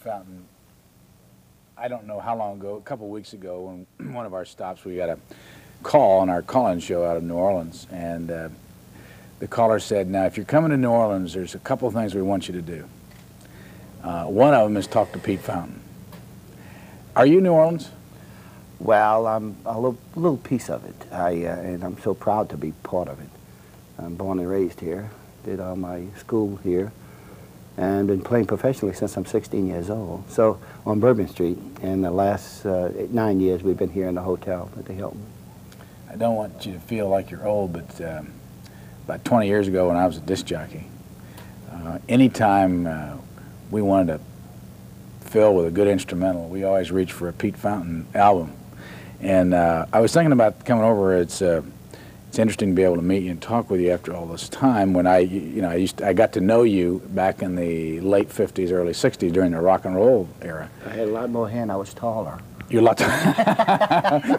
Fountain, I don't know how long ago, a couple weeks ago, when one of our stops, we got a call on our call-in show out of New Orleans, and uh, the caller said, now, if you're coming to New Orleans, there's a couple of things we want you to do. Uh, one of them is talk to Pete Fountain. Are you New Orleans? Well, I'm a little, little piece of it, I, uh, and I'm so proud to be part of it. I'm born and raised here, did all my school here, and been playing professionally since I'm 16 years old. So on Bourbon Street, and the last uh, eight, nine years we've been here in the hotel at the Hilton. I don't want you to feel like you're old, but um, about 20 years ago when I was a disc jockey, uh, anytime uh, we wanted to fill with a good instrumental, we always reached for a Pete Fountain album. And uh, I was thinking about coming over. It's uh, it's interesting to be able to meet you and talk with you after all this time. When I, you know, I used to, I got to know you back in the late '50s, early '60s during the rock and roll era. I had a lot more hair and I was taller. You're a lot. taller.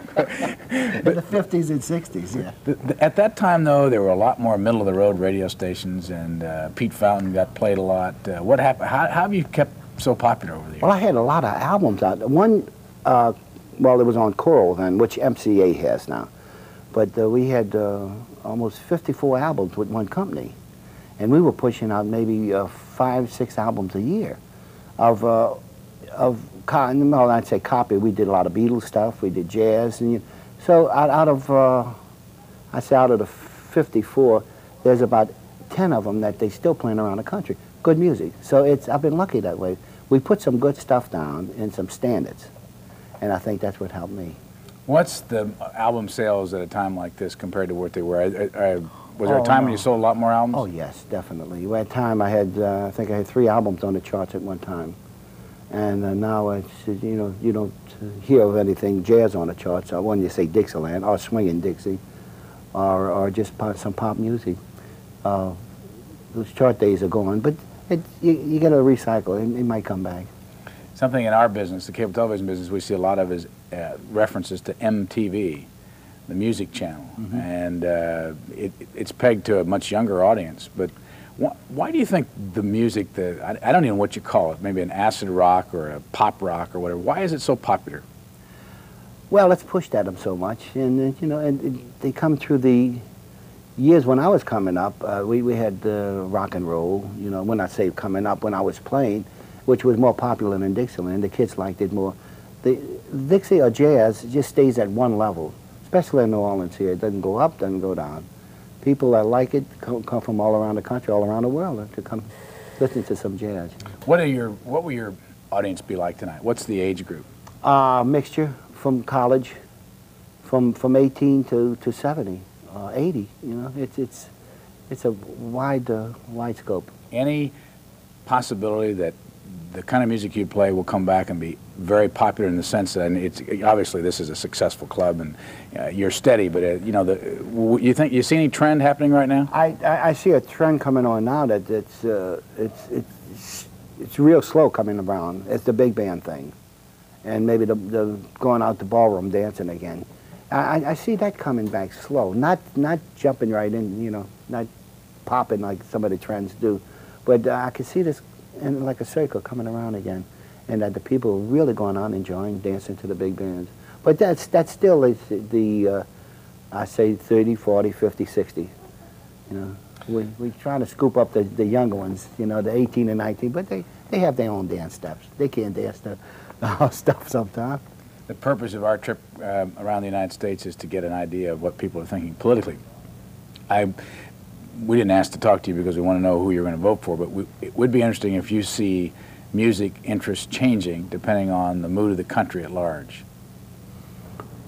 In the 50s and 60s, yeah. Th- th- At that time, though, there were a lot more middle of the road radio stations, and uh, Pete Fountain got played a lot. Uh, what happened? How, how have you kept so popular over the years? Well, I had a lot of albums out. One, uh, well, it was on Coral then, which MCA has now. But uh, we had uh, almost 54 albums with one company. And we were pushing out maybe uh, five, six albums a year of, uh, of co- well, I'd say copy. We did a lot of Beatles stuff. We did jazz. and you, So out, out of, uh, I say out of the 54, there's about 10 of them that they still playing around the country. Good music. So it's, I've been lucky that way. We put some good stuff down and some standards. And I think that's what helped me. What's the album sales at a time like this compared to what they were? I, I, I- was there a Oh, time when you sold a lot more albums? Oh yes, definitely. At time I had, uh, I think I had three albums on the charts at one time, and uh, now it's you know you don't hear of anything jazz on the charts. Or when you say Dixieland or swinging Dixie, or or just pop, some pop music. Uh, those chart days are gone, but it, you, you got to recycle. It, it might come back. Something in our business, the cable television business, we see a lot of is uh, references to MTV, the music channel, Mm-hmm. and uh, it, it's pegged to a much younger audience. But wh- why do you think the music, the I, I don't even know what you call it, maybe an acid rock or a pop rock or whatever, why is it so popular? Well, it's pushed at them so much, and uh, you know, and it, they come through the years when I was coming up. Uh, we we had uh, rock and roll. You know, when I say coming up, when I was playing, which was more popular than Dixieland. The kids liked it more. The Dixie or jazz just stays at one level, especially in New Orleans here. It doesn't go up, doesn't go down. People that like it come, come from all around the country, all around the world, to come listen to some jazz. What are your What will your audience be like tonight? What's the age group? Uh, mixture from college, from from 18 to, to 70, uh, 80. You know, it's it's it's a wide uh, wide scope. Any possibility that the kind of music you play will come back and be very popular in the sense that and it's obviously this is a successful club and uh, you're steady, but uh, you know, the, you think you see any trend happening right now? I, I, I see a trend coming on now that it's uh, it's it's it's real slow coming around. It's the big band thing, and maybe the, the going out to ballroom dancing again. I, I- I see that coming back slow, not not jumping right in, you know, not popping like some of the trends do, but uh, I can see this in like a circle coming around again, and that the people are really going on enjoying dancing to the big bands. But that's that's still is the uh, I say 30, 40, 50, 60. You know, we we trying to scoop up the, the younger ones, you know, the 18 and 19, but they, they have their own dance steps. They can't dance the, the stuff sometimes. The purpose of our trip um, around the United States is to get an idea of what people are thinking politically. I, we didn't ask to talk to you because we want to know who you're going to vote for, but we, it would be interesting if you see music interests changing depending on the mood of the country at large.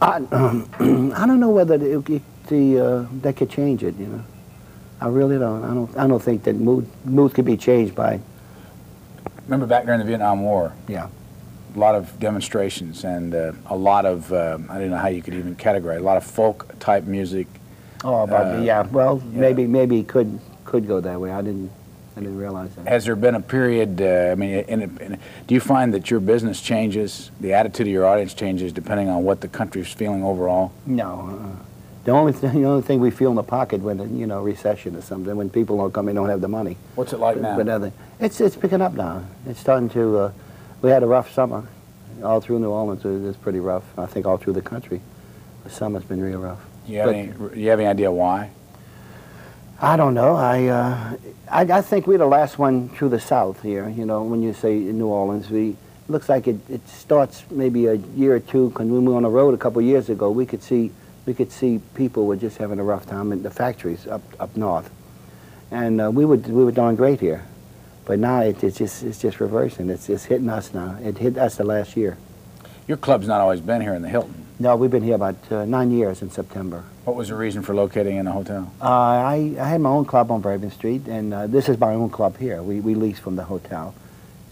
I, I don't know whether it, the uh, that could change it. You know, I really don't. I don't. I don't think that mood mood could be changed by. Remember back during the Vietnam War, Yeah. a lot of demonstrations and uh, a lot of, uh, I don't know how you could even categorize, a lot of folk type music. Oh, about Uh, yeah. Well, yeah. maybe maybe it could could go that way. I didn't. I didn't realize that. Has there been a period, uh, I mean, in, in, do you find that your business changes, the attitude of your audience changes depending on what the country's feeling overall? No. Uh, the only thing, the only thing we feel in the pocket when you know recession or something when people don't come in don't have the money. What's it like now? But other, it's it's picking up now. It's starting to. Uh, We had a rough summer. All through New Orleans, it was pretty rough. I think all through the country, the summer's been real rough. Do you have, But- any, do you have any idea why? I don't know. I, uh, I I think we're the last one through the South here. You know, when you say New Orleans, we it looks like it, it starts maybe a year or two. Cause when we were on the road a couple of years ago, we could see we could see people were just having a rough time in the factories up up north, and uh, we were we were doing great here, but now it, it's just it's just reversing. It's it's hitting us now. It hit us the last year. Your club's not always been here in the Hilton. No, we've been here about uh, nine years in September. What was the reason for locating in a hotel? Uh, I, I had my own club on Bourbon Street, and uh, this is my own club here. We, we lease from the hotel.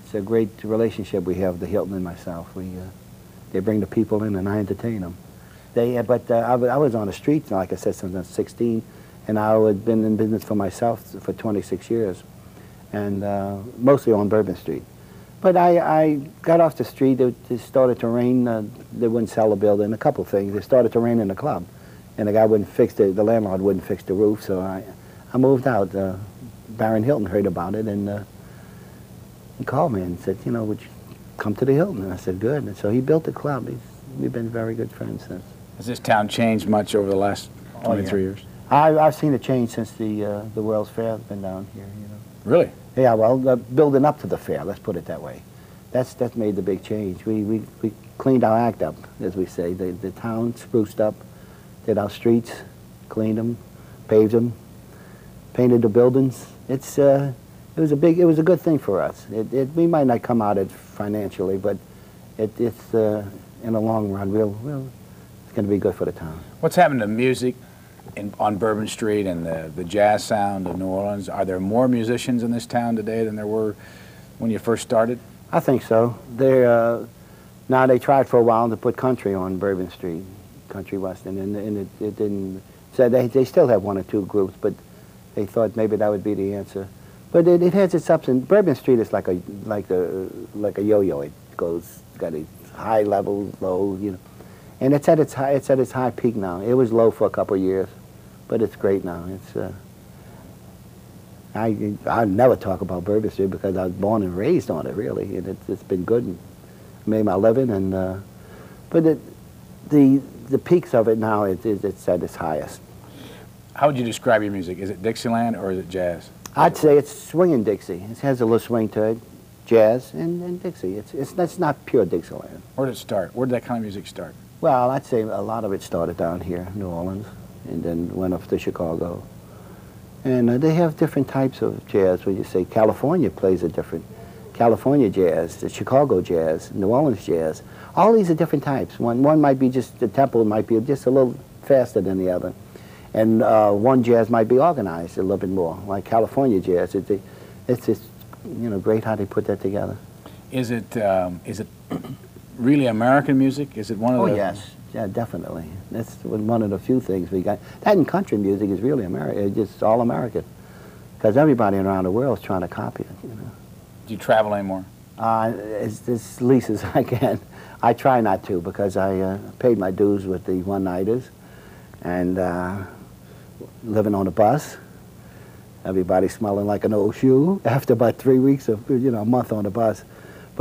It's a great relationship we have, the Hilton and myself. We, uh, they bring the people in, and I entertain them. They, uh, but uh, I, I was on the street, like I said, since I was 16, and I had been in business for myself for 26 years, and uh, mostly on Bourbon Street. But I, I got off the street. It, it started to rain. Uh, they wouldn't sell the building. A couple things. It started to rain in the club, and the guy wouldn't fix the. The landlord wouldn't fix the roof. So I, I moved out. Uh, Baron Hilton heard about it, and uh, he called me and said, you know, would you come to the Hilton? And I said, good. And so he built the club. He's, we've been very good friends since. Has this town changed much over the last Oh, 23 yeah. years? I, I've seen a change since the uh, the World's Fair has been down here. You know. Really? Yeah, well, uh, building up to the fair, let's put it that way. That's, that's made the big change. We, we, we cleaned our act up, as we say. The, the town spruced up, did our streets, cleaned them, paved them, painted the buildings. It's, uh, it was a big, it was a good thing for us. It, it, we might not come out it financially, but it, it's, uh, in the long run, real, real, it's going to be good for the town. What's happened to music in, on Bourbon Street and the, the jazz sound of New Orleans? Are there more musicians in this town today than there were when you first started? I think so. Uh, now they tried for a while to put country on Bourbon Street, country western, and, and it, it didn't. So they they still have one or two groups, but they thought maybe that would be the answer. But it, it has its ups and Bourbon Street is like a like a like a yo-yo. It goes got a high level, low, you know, and it's at its high it's at its high peak now. It was low for a couple of years, but it's great now. It's uh, I I never talk about Bourbon Street because I was born and raised on it, really, and it's, it's been good and made my living. And uh, but it, the the peaks of it now it, it, it's at its highest. How would you describe your music? Is it Dixieland or is it jazz? I'd say it's swinging Dixie. It has a little swing to it, jazz and, and Dixie. It's it's that's not pure Dixieland. Where did it start? Where did that kind of music start? Well, I'd say a lot of it started down here, New Orleans, and then went up to Chicago. And uh, they have different types of jazz. When you say California plays a different, California jazz, the Chicago jazz, New Orleans jazz. All these are different types. One one might be just the tempo might be just a little faster than the other, and uh, one jazz might be organized a little bit more, like California jazz. It's it's just you know great how they put that together. Is it um, is it really American music? Is it one of Oh the yes, yeah, definitely. That's one of the few things we got. That and country music is really American. It's just all American, because everybody around the world is trying to copy it. You know, Do you travel anymore? uh, as, as least as I can. I try not to because I uh, paid my dues with the one-nighters, and uh, living on a bus. Everybody smelling like an old shoe after about three weeks of you know a month on the bus.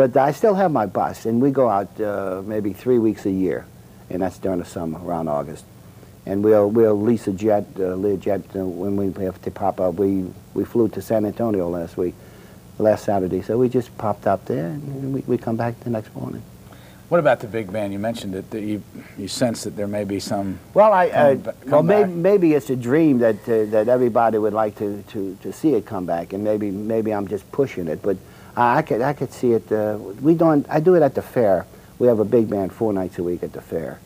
But I still have my bus, and we go out uh, maybe three weeks a year, and that's during the summer, around August. And we'll we'll lease a jet, uh, Learjet, uh, when we have to pop up. We we flew to San Antonio last week, last Saturday, so we just popped up there, and we, we come back the next morning. What about the big band? You mentioned it. That you you sense that there may be some. Well, I, uh, come well, maybe, maybe it's a dream that uh, that everybody would like to, to, to see it come back, and maybe maybe I'm just pushing it, but I could I could see it. Uh, we don't. I do it at the fair. We have a big band four nights a week at the fair,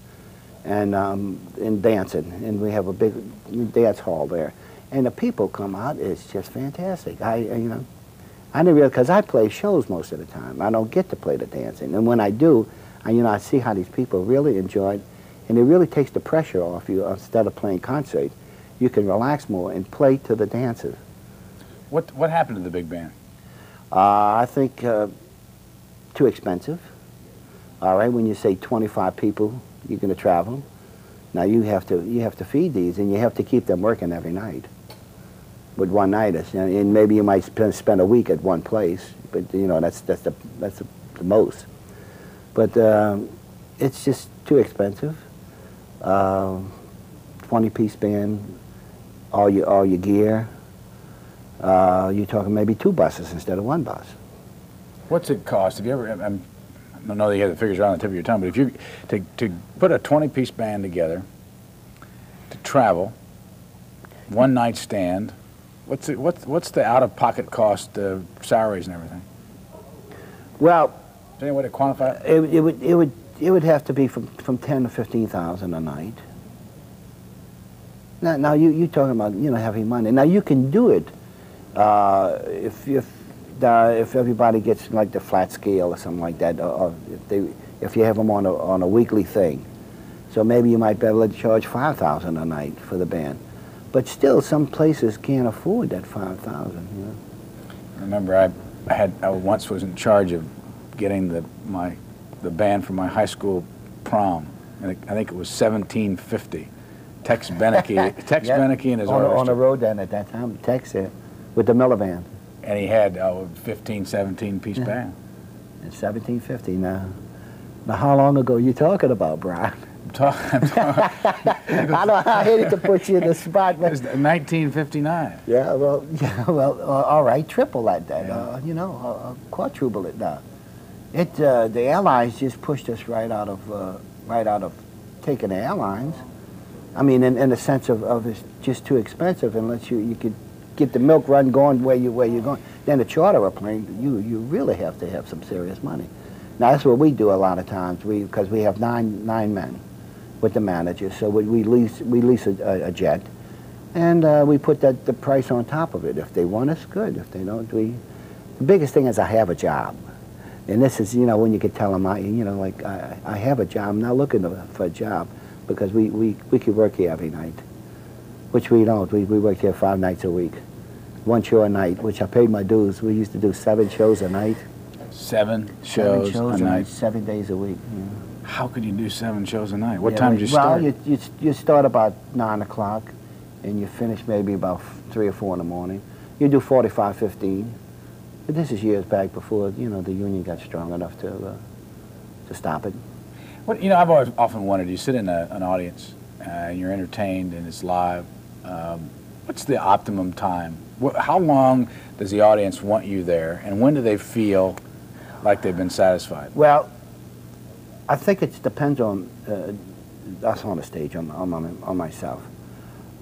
and um, in dancing, and we have a big dance hall there, and the people come out. It's just fantastic. I you know. I realize because I play shows most of the time. I don't get to play the dancing, and when I do, I, you know, I see how these people really enjoy it, and it really takes the pressure off you. Instead of playing concert, you can relax more and play to the dances. What what happened to the big band? Uh, I think uh, too expensive. All right, when you say 25 people, you're going to travel. Now you have to you have to feed these, and you have to keep them working every night. With one night, and, maybe you might spend, spend a week at one place, but you know that's that's the that's the the most. But um, it's just too expensive. Um, 20 piece band, all your, all your gear. Uh, you're talking maybe two buses instead of one bus. What's it cost? Have you ever? I'm, I don't know that you have the figures right on the tip of your tongue, but if you to to put a 20-piece band together, to travel, one night stand, what's it, what's what's the out-of-pocket cost, uh, salaries and everything? Well, Is there any way to quantify it? it, it would it would it would have to be from, from 10 to 15,000 a night. Now, now you you talking about you know having money. Now you can do it uh, if if the, if everybody gets like the flat scale or something like that, or, if they if you have them on a on a weekly thing. So maybe you might be able to charge 5,000 a night for the band. But still, some places can't afford that 5,000. You know? Remember, I, I had I once was in charge of getting the my the band for my high school prom, and it, I think it was 1750. Tex Beneke, Tex Yeah. Beneke and his on, the- on the road then at that time, Texas, with the Miller Band and he had a 15, 17 piece Yeah. band. in 1750. Now, now how long ago you talking about, Brian? I'm talking. I'm talking I know I hated to put you in the spot, it but was 1959. yeah, well, yeah, well, uh, all right, triple that, then, Yeah. uh, you know, uh, uh, quadruple it now. It uh, the airlines just pushed us right out of uh, right out of taking the airlines. I mean, in, in the sense of, of it's just too expensive unless you, you could get the milk run going where you where you're going. Then a charter a plane, you you really have to have some serious money. Now that's what we do a lot of times. We because we have nine nine men with the manager, so we, we lease we lease a, a, a jet, and uh, we put that the price on top of it. If they want us, good. If they don't, we. The biggest thing is I have a job, and this is you know when you could tell them I you know like I, I have a job. I'm not looking for a job because we, we, we could work here every night, which we don't. We, we work here five nights a week, one show a night, which I paid my dues. We used to do seven shows a night. Seven Seven shows, shows a night. seven days a week. yeah. How could you do seven shows a night? What Yeah, time did you well, start? you, you, you start about 9 o'clock and you finish maybe about 3 or 4 in the morning. You do 45, 15. But this is years back before, you know, the union got strong enough to, uh, to stop it. What, you know, I've always often wondered. You sit in a, an audience, uh, and you're entertained, and it's live. Um, what's the optimum time? How long does the audience want you there, and when do they feel like they've been satisfied? Well, I think it depends on uh, us on the stage, on, on, on myself.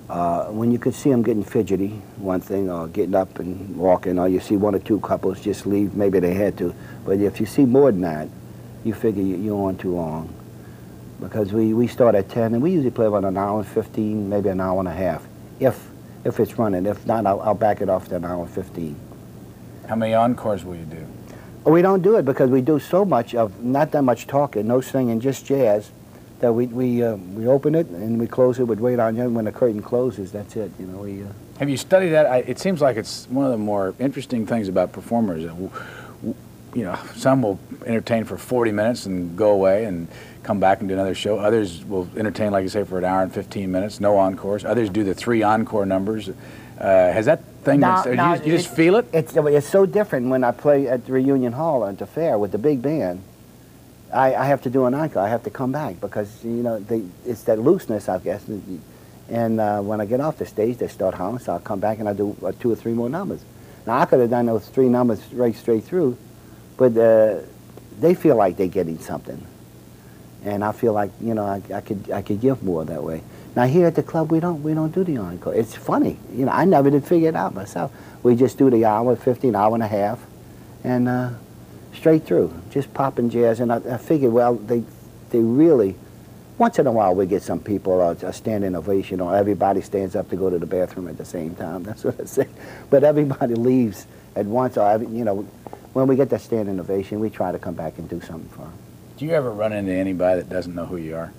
Uh, when you could see them getting fidgety, one thing, or getting up and walking, or you see one or two couples just leave, maybe they had to. But if you see more than that, you figure you- you're on too long. Because we, we start at 10, and we usually play about an hour and 15, maybe an hour and a half, if, if it's running. If not, I'll, I'll back it off to an hour and 15. How many encores will you do? We don't do it because we do so much of not that much talking, no singing, just jazz. That we we uh, we open it and we close it with "Wait on You." When the curtain closes, that's it. You know, we. Uh, Have you studied that? I, it seems like it's one of the more interesting things about performers. You know, some will entertain for 40 minutes and go away and come back and do another show. Others will entertain, like you say, for an hour and 15 minutes, no encores. Others do the three encore numbers. Uh, has that thing, No, been, no, you, you just feel it? it's it's so different when I play at the Reunion Hall at the fair with the big band. I, I have to do an encore. I have to come back because you know they, it's that looseness, I guess. And uh, when I get off the stage, they start hollering, so I'll come back and I do uh, two or three more numbers. Now I could have done those three numbers right straight through, but uh, they feel like they're getting something, and I feel like you know I, I could I could give more that way. Now here at the club we don't we don't do the encore. It's funny, you know. I never did figure it out myself. We just do the hour, 15 hour and a half, and uh, straight through, just popping jazz. And I, I figured, well, they they really. Once in a while, we get some people uh, a standing ovation, or everybody stands up to go to the bathroom at the same time. That's what I say. But everybody leaves at once, or every, you know, when we get that standing ovation, we try to come back and do something for them. Do you ever run into anybody that doesn't know who you are?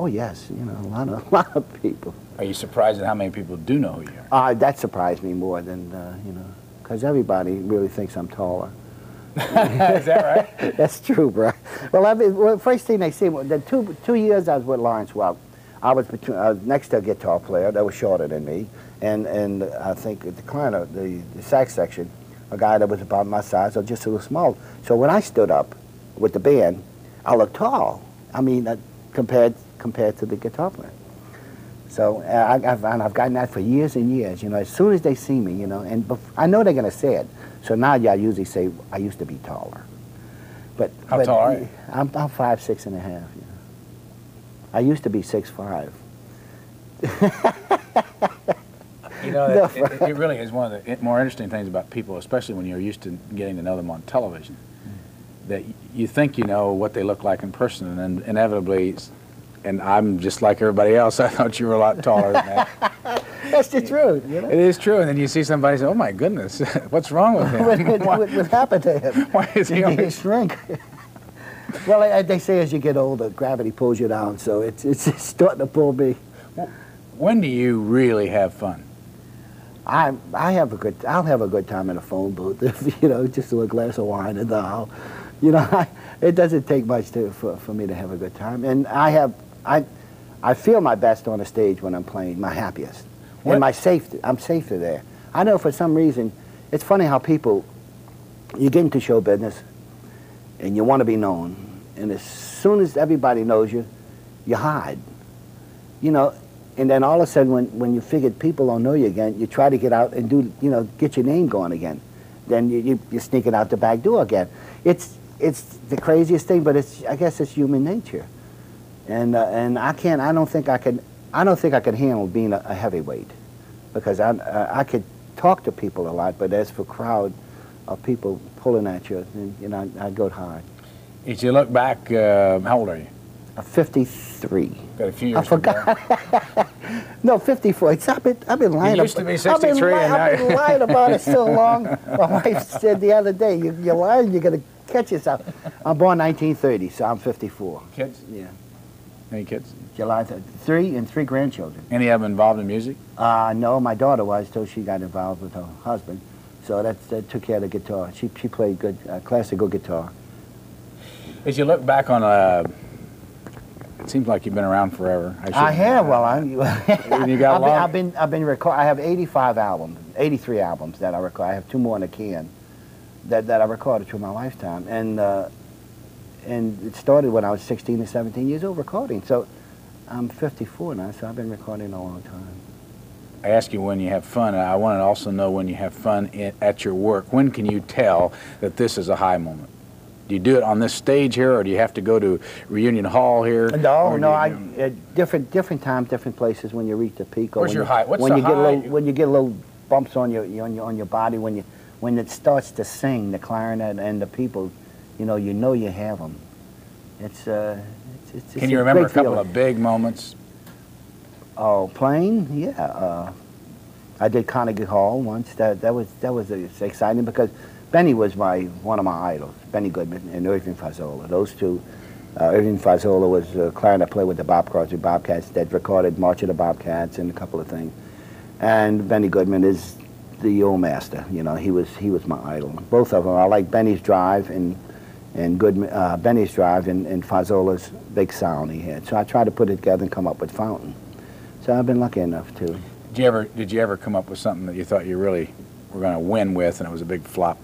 Oh yes, you know, a lot of a lot of people. Are you surprised at how many people do know who you are? Uh, that surprised me more than uh, you know, because everybody really thinks I'm taller. Is that right? That's true, bro. Well, I mean, well, first thing they see, the two two years I was with Lawrence Welk, I was between, I was next to a guitar player that was shorter than me, and and I think the clarinet, the, the sax section, a guy that was about my size or just a little small. So when I stood up, with the band, I looked tall. I mean, uh, compared compared to the guitar player. So uh, I, I've, and I've gotten that for years and years. You know, as soon as they see me, you know, and bef- I know they're gonna say it. So now I usually say I used to be taller. But How but tall are you? I'm, I'm five six and a half. You know. I used to be six five. You know, No. that, it, it really is one of the more interesting things about people, especially when you're used to getting to know them on television. That you think you know what they look like in person, and then inevitably, and I'm just like everybody else. I thought you were a lot taller than that. That's the truth. You know. it is true, and then you see somebody say, "Oh my goodness, what's wrong with him? what, why, what, what happened to him? why is he He only?" shrink. well, I- I- they say as you get older, gravity pulls you down, so it's it's starting to pull me. When do you really have fun? I I have a good I'll have a good time in a phone booth if you know just a glass of wine and I'll, you know I, it doesn't take much to for, for me to have a good time. And I have I I feel my best on the stage when I'm playing my happiest. What- and my safety I'm safer there. I know for some reason it's funny how people you get into show business and you want to be known. And as soon as everybody knows you you hide. You know and then all of a sudden, when, when you figured people don't know you again, you try to get out and do, you know, get your name going again. Then you, you, you're sneaking out the back door again. It's, it's the craziest thing, but it's, I guess it's human nature. And, uh, and I can't, I don't think I can I don't think I could handle being a, a heavyweight because I, uh, I could talk to people a lot, but as for crowd of people pulling at you, then, you know, I, I'd go hard. If you look back, uh, how old are you? Uh, 53. Got a few I years to forgot. no, 54. It's, I've been, I've been lying. used ab- to be I've been 63 li- and I've been lying about it so long. My wife said the other day, you, you're lying, you're going to catch yourself. I'm born 1930, so I'm 54. Kids? Yeah. Any kids? July 3rd. Three and three grandchildren. Any of them involved in music? Uh, no, my daughter was till she got involved with her husband. So that, that took care of the guitar. She, she played good uh, classical guitar. As you look back on, uh, it seems like you've been around forever. I shouldn't- have. Well, I. And you got I've been, I've been. I've been record. I have 85 albums, 83 albums that I record. I have two more in the can that, that I recorded through my lifetime, and uh, and it started when I was 16 or 17 years old recording. So I'm 54 now, so I've been recording a long time. I ask you when you have fun, and I want to also know when you have fun at your work. When can you tell that this is a high moment? Do you do it on this stage here, or do you have to go to Reunion Hall here? No, no, I different different times, different places when you reach the peak. Or Where's when your you, high- what's when the you get a little when you get little bumps on your on your on your body when you when it starts to sing the clarinet and the people, you know, you know you have them. It's uh, it's, it's, it's Can you remember a couple feeling. of big moments? Oh, playing? Yeah. Uh, I did Carnegie Hall once. That that was that was exciting because Benny was my one of my idols. Benny Goodman and Irving Fazola. Those two. Uh, Irving Fazola was a clarinet player with the Bob Crosby Bobcats that recorded March of the Bobcats and a couple of things. And Benny Goodman is the old master. You know, he was he was my idol. Both of them. I like Benny's drive and and Goodman, uh, Benny's drive and, and Fazola's big sound he had. So I tried to put it together and come up with Fountain. So I've been lucky enough to. Did you ever did you ever come up with something that you thought you really were going to win with, and it was a big flop?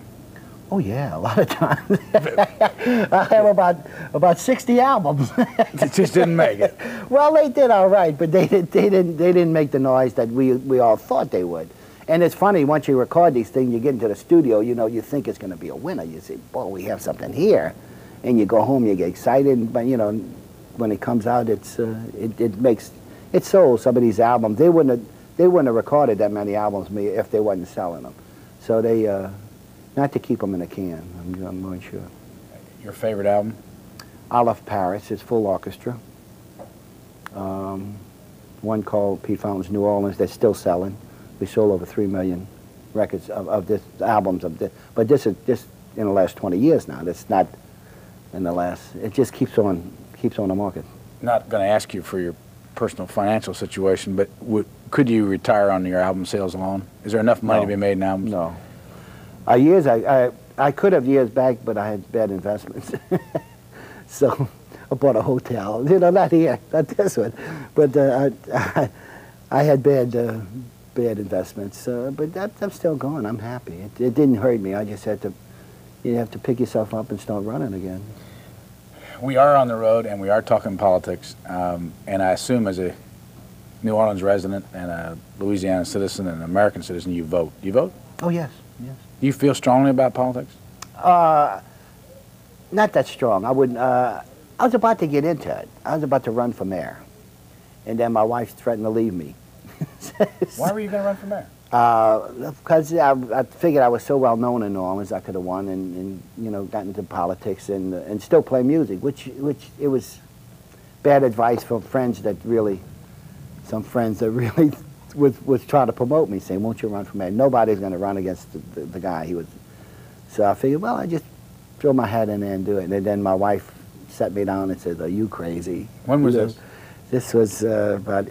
Oh yeah, a lot of times. I have about about sixty albums. It just didn't make it. well, they did all right, but they did, they didn't they didn't make the noise that we we all thought they would. And it's funny once you record these things, you get into the studio, you know, you think it's going to be a winner. You say, "Boy, we have something here," and you go home, you get excited, but you know, when it comes out, it's uh, it, it makes it sold some of these albums. They wouldn't have, they wouldn't have recorded that many albums me if they wasn't selling them. So they uh, not to keep them in a can. I'm, I'm not sure. Your favorite album? I love Paris. It's full orchestra. Um, one called Pete Fountain's New Orleans that's still selling. We sold over three million records of, of this albums of this, but this is just in the last 20 years now. That's not in the last. It just keeps on keeps on the market. Not going to ask you for your personal financial situation, but would, could you retire on your album sales alone? Is there enough money No. to be made in albums? No. Uh, years I, I I could have years back, but I had bad investments. so I bought a hotel. You know, not here, not this one, but uh, I, I I had bad uh, bad investments. Uh, but that, I'm still going. I'm happy. It, it didn't hurt me. I just had to you have to pick yourself up and start running again. we are on the road and we are talking politics, um, and I assume as a New Orleans resident and a Louisiana citizen and an American citizen, you vote. You vote? Oh, yes, yes. Do you feel strongly about politics? Uh, not that strong. I wouldn't. Uh, I was about to get into it. I was about to run for mayor, and then my wife threatened to leave me. Why were you going to run for mayor? Uh, because I, I figured I was so well known in New Orleans, I could have won and, and you know got into politics and uh, and still play music, which which it was bad advice from friends that really, some friends that really was was trying to promote me, saying, "Won't you run for mayor?" Nobody's going to run against the, the, the guy. He was. So I figured, well, I just throw my hat in there and do it. And then my wife sat me down and said, "Are you crazy?" When was this? This was uh, about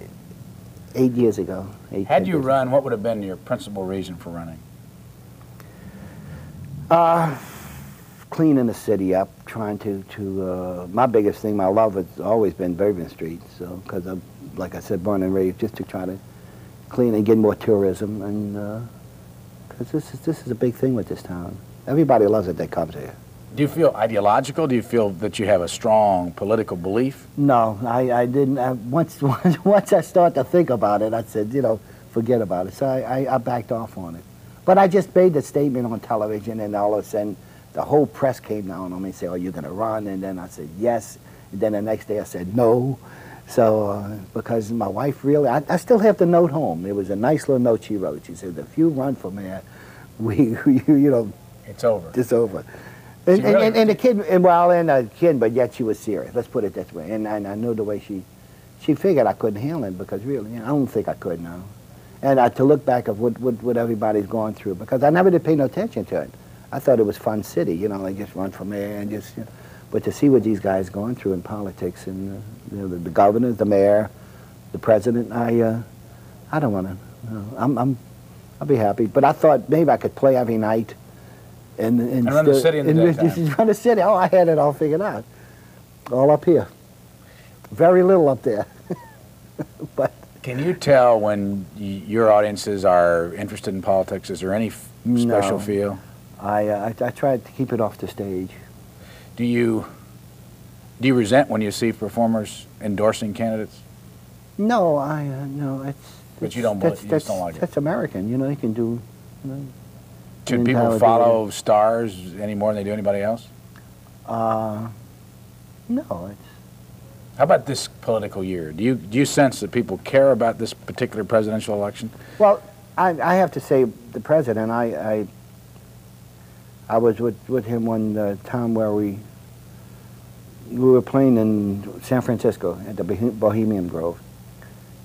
eight years ago. Eight, Had you run, what would have been your principal reason for running? Uh, cleaning the city up, trying to, to uh, my biggest thing, my love has always been Bourbon Street. So, because I'm, like I said, born and raised, just to try to clean and get more tourism. And, uh, because this is, this is a big thing with this town. Everybody loves it that comes here. Do you feel ideological? Do you feel that you have a strong political belief? No, I, I didn't. I, once, once, once I start to think about it, I said, you know, forget about it. So I, I, I backed off on it. But I just made the statement on television, and all of a sudden, the whole press came down on me and said, oh, "Are you going to run?" And then I said, "Yes." And then the next day, I said, "No." So uh, because my wife really, I, I still have the note home. It was a nice little note she wrote. She said, "If you run for mayor, we, we you know, It's over. it's over." And, really- and, and the kid, and well, and a kid, but yet she was serious. Let's put it this way. And, and I knew the way she, she figured I couldn't handle it because really, you know, I don't think I could now. And uh, to look back of what, what, what everybody's going through, because I never did pay no attention to it. I thought it was fun city, you know, like just run for mayor and just, you know, but to see what these guys going through in politics and, uh, you know, the, the governor, the mayor, the president, I, uh, I don't want to, no, I'm, I'm, I'll be happy. But I thought maybe I could play every night and, and, And run the city in the and daytime. run the city. Oh, I had it all figured out. All up here. Very little up there. but Can you tell when y- your audiences are interested in politics? Is there any special No. feel? I, uh, I, I tried to keep it off the stage. Do you do you resent when you see performers endorsing candidates? No, I uh, no. It's, But you don't That's, you that's, don't like it. that's American. You know, you can do. You know, Should people follow stars any more than they do anybody else? uh, no, it's. How about this political year? Do you do you sense that people care about this particular presidential election? Well, I, I have to say, the president. I, I, I was with, with him one uh, time where we we were playing in San Francisco at the Bohemian Grove,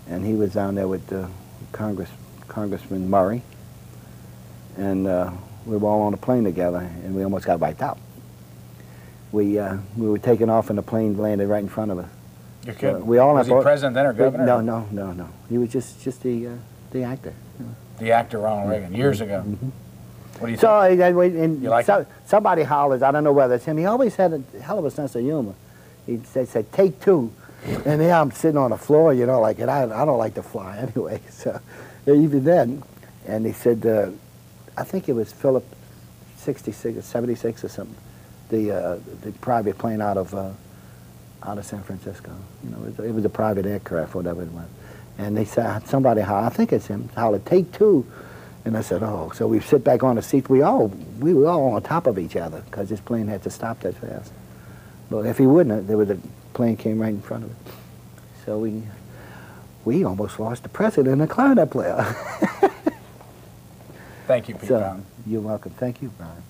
and he was down there with uh, Congress Congressman Murray, and uh, we were all on a plane together, and we almost got wiped out. We uh, we were taking off, and the plane landed right in front of us. You're kidding. we all Was he president then or governor? No, no, no, no. He was just just the uh, the actor. The actor Ronald Reagan years ago. What do you So think? And You like so, somebody hollers. I don't know whether it's him. He always had a hell of a sense of humor. He said, said "Take two. and here I'm sitting on the floor, you know, like, and I, I don't like to fly anyway. So even then, and he said, uh, I think it was Philip, 66 or 76 or something, the uh, the private plane out of uh, out of San Francisco. You know, it was, it was a private aircraft, whatever it was. And they said, somebody hollered, I think it's him, hollered, take two. And I said, oh. So we sit back on the seat. We all, we were all on top of each other because this plane had to stop that fast. But if he wouldn't, have, there was a plane came right in front of it. So we, we almost lost the president and the clarinet player. Thank you, Pete so Brown. you're welcome. Thank you, Brian.